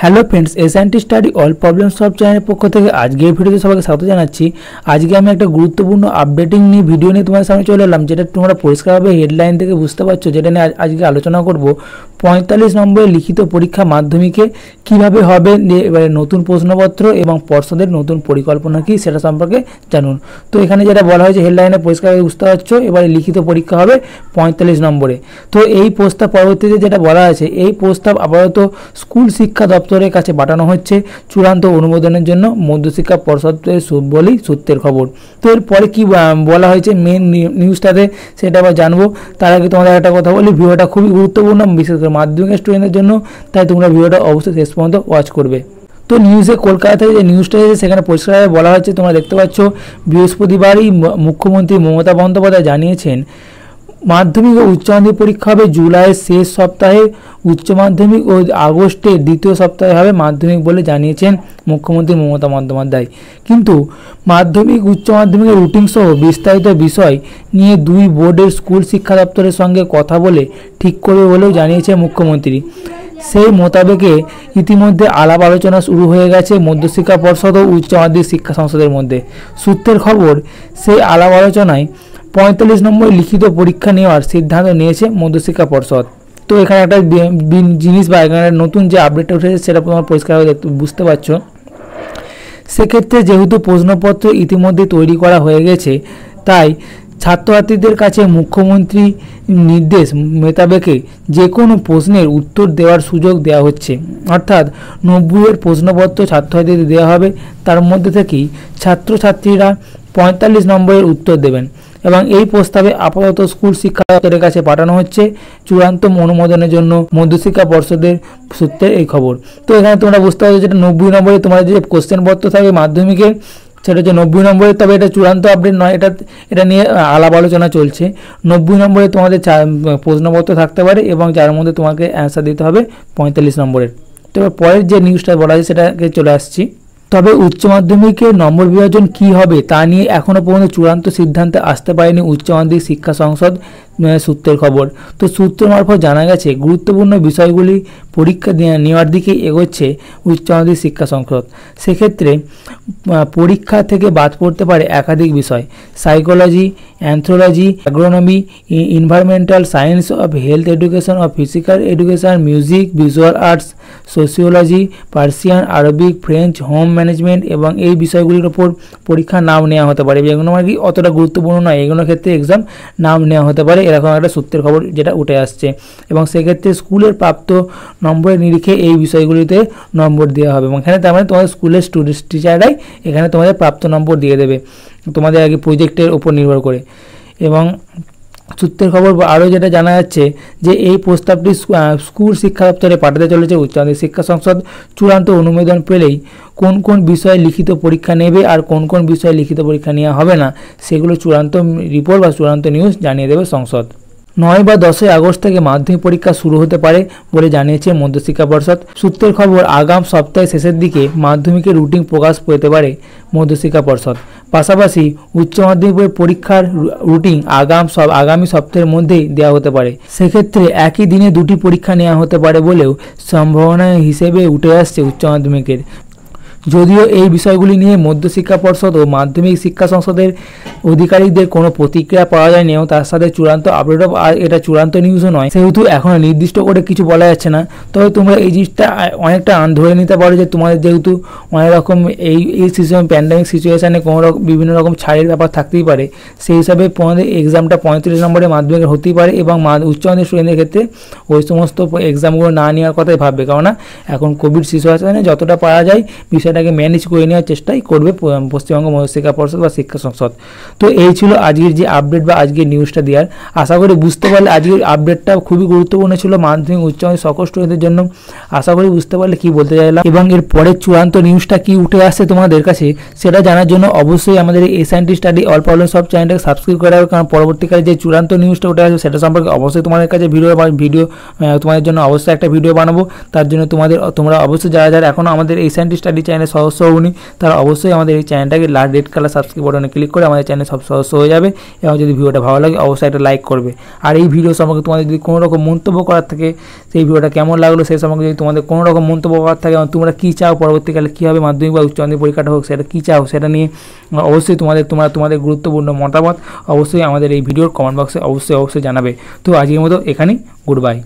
Hello friends S anti study all problem solve চ্যানেলের পক্ষ থেকে আজকে এই ভিডিওতে সবাইকে স্বাগত জানাচ্ছি। আজকে আমি একটা গুরুত্বপূর্ণ আপডেটিং নিয়ে ভিডিও নিয়ে তোমাদের সামনে চলে এলাম, যেটা তোমরা পরিষ্কারভাবে হেডলাইন থেকে বুঝতে পারছ, যেটা নিয়ে আজ- আজকে আলোচনা করব। পঁয়তাল্লিশ নম্বরের লিখিত পরীক্ষা মাধ্যমিকে কীভাবে হবে এবারে নতুন প্রশ্নপত্র এবং পর্ষদের নতুন পরিকল্পনা কি, সেটা সম্পর্কে জানুন। তো এখানে যেটা বলা হয়েছে হেডলাইনে পরিষ্কারভাবে বুঝতে পারছ, এবারে লিখিত পরীক্ষা হবে পঁয়তাল্লিশ নম্বরে। তো এই প্রস্তাব পরবর্তীতে যেটা বলা আছে, এই প্রস্তাব আপাতত স্কুল শিক্ষা দপ্তরের কাছে পাঠানো হচ্ছে চূড়ান্ত অনুমোদনের জন্য মধ্যশিক্ষা পর্ষদের সু- বলি সূত্রের খবর। তো এরপরে কি বলা হয়েছে মেন নিউজটাতে সেটা আবার জানব। তার আগে তোমাদের একটা কথা বলি, ভিডিওটা খুবই গুরুত্বপূর্ণ, বিশেষ করে মাধ্যমিক স্টুডেন্টদের জন্য, তাই তোমরা ভিডিওটা অবশ্যই শেষ পর্যন্ত ওয়াচ করবে। তো নিউজে কলকাতা থেকে যে নিউজটা এসেছে, সেখানে পরিষ্কারভাবে বলা হচ্ছে তোমরা দেখতে পাচ্ছ, বৃহস্পতিবারই মুখ্যমন্ত্রী মমতা বন্দ্যোপাধ্যায় জানিয়েছেন মাধ্যমিক ও উচ্চ মাধ্যমিক পরীক্ষা হবে জুলাইয়ের শেষ সপ্তাহে। উচ্চ মাধ্যমিক ও আগস্টের দ্বিতীয় সপ্তাহে হবে মাধ্যমিক বলে জানিয়েছেন মুখ্যমন্ত্রী মমতা বন্দ্যোপাধ্যায়। কিন্তু মাধ্যমিক, উচ্চ মাধ্যমিকের রুটিন সহ বিস্তারিত বিষয় নিয়ে দুই বোর্ডের স্কুল শিক্ষা দপ্তরের সঙ্গে কথা বলে ঠিক করবে বলেও জানিয়েছে মুখ্যমন্ত্রী। সেই মোতাবেকে ইতিমধ্যে আলাপ আলোচনা শুরু হয়ে গেছে মধ্যশিক্ষা পর্ষদ ও উচ্চ মাধ্যমিক শিক্ষা সংসদের মধ্যে। সূত্রের খবর, সেই আলাপ আলোচনায় পঁয়তাল্লিশ নম্বর লিখিত পরীক্ষা নেওয়ার সিদ্ধান্ত নিয়েছে মধ্যশিক্ষা পর্ষদ। তো এখানে একটা জিনিস বা এখানে নতুন যে আপডেটটা উঠেছে সেটা তোমার পরিষ্কারভাবে দেখতে- বুঝতে পারছ। সেক্ষেত্রে যেহেতু প্রশ্নপত্র ইতিমধ্যে তৈরি করা হয়ে গেছে, তাই ছাত্রছাত্রীদের কাছে মুখ্যমন্ত্রী নির্দেশ মেতাবেকে যে কোনো প্রশ্নের উত্তর দেওয়ার সুযোগ দেওয়া হচ্ছে। অর্থাৎ নব্বইয়ের প্রশ্নপত্র ছাত্রছাত্রীদের দেওয়া হবে, তার মধ্যে থেকেই ছাত্রছাত্রীরা পঁয়তাল্লিশ নম্বরের উত্তর দেবেন। এবং এই প্রস্তাবে আপাতত স্কুল শিক্ষা দপ্তরের কাছে পাঠানো হচ্ছে চূড়ান্ত অনুমোদনের জন্য মধ্যশিক্ষা পর্ষদের সূত্রে এই খবর। তো এখানে তোমরা বুঝতে পারছ যেটা নব্বই নম্বরে তোমাদের যে কোশ্চেন পত্র থাকবে মাধ্যমিকের সেটা হচ্ছে নব্বই নম্বরে, তবে এটা চূড়ান্ত আপডেট নয়, এটা এটা নিয়ে আলাপ আলোচনা চলছে। নব্বই নম্বরে তোমাদের প্রশ্নপত্র থাকতে পারে এবং যার মধ্যে তোমাকে অ্যান্সার দিতে হবে পঁয়তাল্লিশ নম্বরের। তবে পরের যে নিউজটা বলা হয় সেটাকে চলে আসছি। তবে উচ্চ মাধ্যমিকের নম্বর বিভাজন কি হবে তা নিয়ে এখনও পর্যন্ত চূড়ান্ত সিদ্ধান্তে আসতে পারেনি উচ্চ মাধ্যমিক শিক্ষা সংসদ সূত্রের খবর। তো সূত্র মারফত জানা গেছে, গুরুত্বপূর্ণ বিষয়গুলি পরীক্ষা নেওয়ার দিকে এগোচ্ছে উচ্চ মাধ্যমিক শিক্ষা সংসদ। সেক্ষেত্রে পরীক্ষা থেকে বাদ পড়তে পারে একাধিক বিষয়। Psychology anthropology agronomy environmental science of health education of physical education music visual arts sociology Persian Arabic French home management এবং এই বিষয়গুলির ওপর পরীক্ষা নাম নেওয়া হতে পারে। যেগুলো আর কি অতটা গুরুত্বপূর্ণ নয়। এগুলোর ক্ষেত্রে এক্সাম নাম নেওয়া হতে পারে এরকম একটা সূত্রের খবর যেটা উঠে আসছে। এবং সেক্ষেত্রে স্কুলের প্রাপ্ত নম্বরের নিরিখে এই বিষয়গুলিতে নম্বর দেওয়া হবে। এবং এখানে তার মানে তোমাদের স্কুলের স্টুডেন্ট টিচাররাই এখানে তোমাদের প্রাপ্ত নম্বর দিয়ে দেবে। তোমাদের আগে প্রজেক্টের ওপর নির্ভর করে। এবং সূত্রের খবর আরও যেটা জানা যাচ্ছে যে এই প্রস্তাবটি স্কুল শিক্ষা দপ্তরে পাঠাতে চলেছে উচ্চ মাধ্যমিক শিক্ষা সংসদ চূড়ান্ত অনুমোদন পেলেই কোন কোন বিষয়ে লিখিত পরীক্ষা নেবে আর কোন কোন বিষয়ে লিখিত পরীক্ষা নেওয়া হবে না, সেগুলো চূড়ান্ত রিপোর্ট বা চূড়ান্ত নিউজ জানিয়ে দেবে সংসদ। নয় বা দশই আগস্ট থেকে মাধ্যমিক পরীক্ষা শুরু হতে পারে বলে জানিয়েছে মধ্যশিক্ষা পর্ষদ। সূত্রের খবর আগাম সপ্তাহের শেষের দিকে মাধ্যমিকের রুটিন প্রকাশ পেতে পারে মধ্যশিক্ষা পর্ষদ। পাশাপাশি উচ্চ মাধ্যমিকের পরীক্ষার রুটিন আগাম সব আগামী সপ্তাহের মধ্যেই দেওয়া হতে পারে। সেক্ষেত্রে একই দিনে দুটি পরীক্ষা নেওয়া হতে পারে বলেও সম্ভাবনা হিসেবে উঠে আসছে উচ্চ মাধ্যমিকের। যদিও এই বিষয়গুলি নিয়ে মধ্যশিক্ষা পর্ষদ ও মাধ্যমিক শিক্ষা সংসদের অধিকারিকদের কোনো প্রতিক্রিয়া পাওয়া যায়নি এবং তার সাথে চূড়ান্ত আপডেট আর এটা চূড়ান্ত নিউজও নয়। সেহেতু এখন নির্দিষ্ট করে কিছু বলা যাচ্ছে না। তবে তোমরা এই জিনিসটা অনেকটা ধরে নিতে পারো যে তোমাদের যেহেতু অনেক রকম এই এই সিচুয়েশন প্যান্ডামিক সিচুয়েশানে কোনো রকম বিভিন্ন রকম ছাড়ের ব্যাপার থাকতেই পারে। সেই হিসাবে তোমাদের এক্সামটা পঁয়ত্রিশ নম্বরের মাধ্যমিকের হতেই পারে এবং উচ্চ মাধ্যমিক স্টুডেন্টের ক্ষেত্রে ওই সমস্ত এক্সামগুলো না নেওয়ার কথাই ভাববে। কেননা এখন কোভিড সিচুয়েশনে যতটা পারা যায়, বিষয়টাকে ম্যানেজ করে নেওয়ার চেষ্টাই করবে পশ্চিমবঙ্গ মধ্যশিক্ষা পর্ষদ বা শিক্ষা সংসদ। তো এই ছিল আজকের যে আপডেট বা আজকের নিউজটা দেওয়ার। আশা করি বুঝতে পারলে আজকের আপডেটটা খুবই গুরুত্বপূর্ণ ছিল মাধ্যমিক, উচ্চ সকল স্টুডেন্টদের জন্য। আশা করি বুঝতে পারলে কি বলতে চাইলাম। এবং এর পরের চূড়ান্ত নিউজটা কি উঠে আসছে তোমাদের কাছে, সেটা জানার জন্য অবশ্যই আমাদের এই এস স্টাডি অল প্রবলেম সব চ্যানেলটাকে সাবস্ক্রাইব করে কারণ পরবর্তীকালে যে চূড়ান্ত নিউজটা উঠে আসবে, সেটা সম্পর্কে অবশ্যই তোমাদের কাছে ভিডিও ভিডিও তোমাদের জন্য অবশ্যই একটা ভিডিও বানাবো। তার জন্য তোমাদের, তোমরা অবশ্যই যারা যারা এখনও আমাদের এই স্টাডি চ্যানেলের সদস্য হওনি, তারা অবশ্যই আমাদের এই চ্যানেলটাকে লাল রেড কালার সাবস্ক্রাইব বাটনে ক্লিক করে আমাদের চ্যানেল চ্যানেল সব সদস্য হয়ে যাবে এবং যদি ভিডিওটা ভালো লাগে অবশ্যই একটা লাইক করবে। আর এই ভিডিও সম্পর্কে তোমাদের যদি কোনো রকম মন্তব্য করার থাকে, সেই ভিডিওটা কেমন লাগল সেই সম্পর্কে যদি তোমাদের কোনো রকম মন্তব্য করার থাকে, এবং তোমরা কী চাও পরবর্তীকালে কীভাবে মাধ্যমিক বা উচ্চ মাধ্যমিক পরীক্ষাটা হোক, সেটা কী চাও সেটা নিয়ে, অবশ্যই তোমাদের, তোমরা তোমাদের গুরুত্বপূর্ণ মতামত অবশ্যই আমাদের এই ভিডিওর কমেন্ট বক্সে অবশ্যই অবশ্যই জানাবে। তো আজকের মতো এখানেই গুড বাই